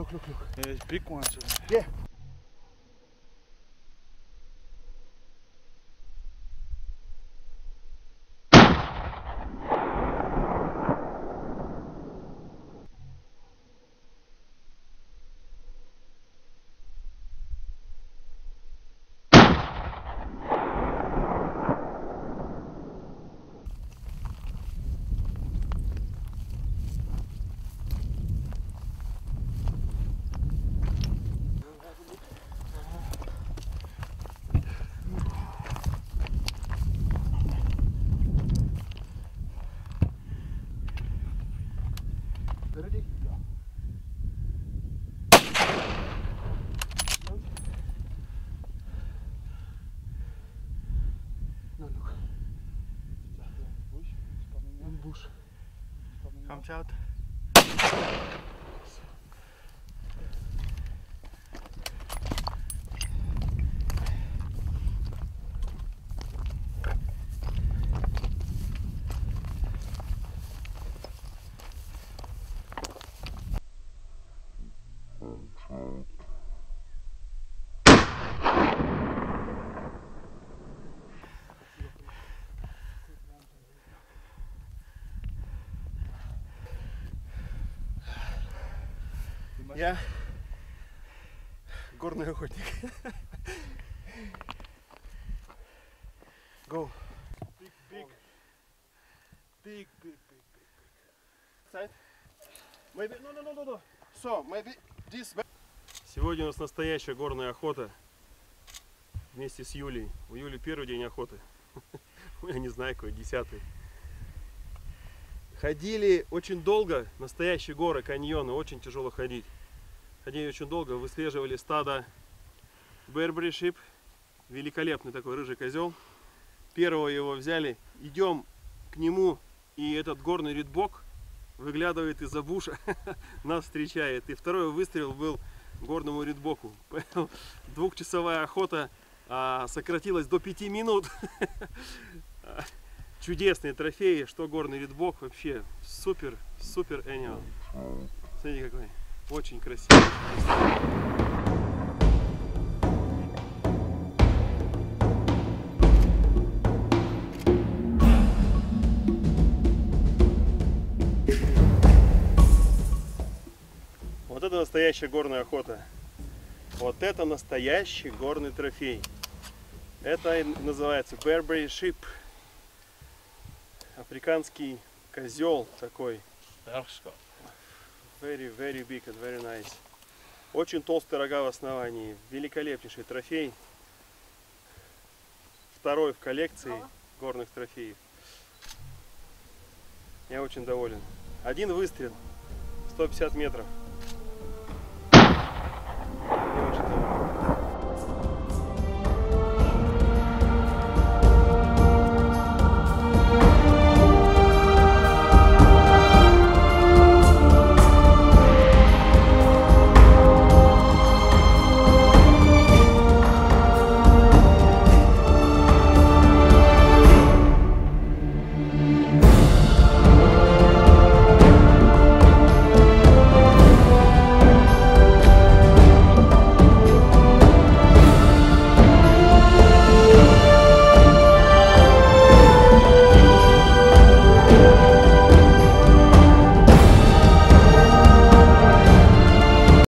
Look, look, look. Yeah, it's big ones. Yeah. Ready? Yeah. No, look. Bush is coming In up. bush. Coming up. Comes out. Я горный охотник. Go. Big, big. Big, big, big, big. Side. Maybe, no, no, no, no, no. So, maybe this. Сегодня у нас настоящая горная охота вместе с Юлей. У Юли первый день охоты. Я не знаю, какой, десятый. Ходили очень долго, настоящие горы, каньоны, очень тяжело ходить. Ходили очень долго, выслеживали стадо Бербери Шип, великолепный такой рыжий козел. Первого его взяли, идем к нему, и этот горный редбок выглядывает из-за буша, нас встречает. И второй выстрел был горному редбоку. Двухчасовая охота а, сократилась до пяти минут. Чудесные трофеи, что горный редбок, вообще супер, супер animal. Смотрите какой, очень красивый. Вот это настоящая горная охота. Вот это настоящий горный трофей. Это называется Bearberry Sheep. Африканский козел такой. Bergskap. Very, very big and very nice. Очень толстые рога в основании. Великолепнейший трофей. Второй в коллекции горных трофеев. Я очень доволен. Один выстрел. 150 метров.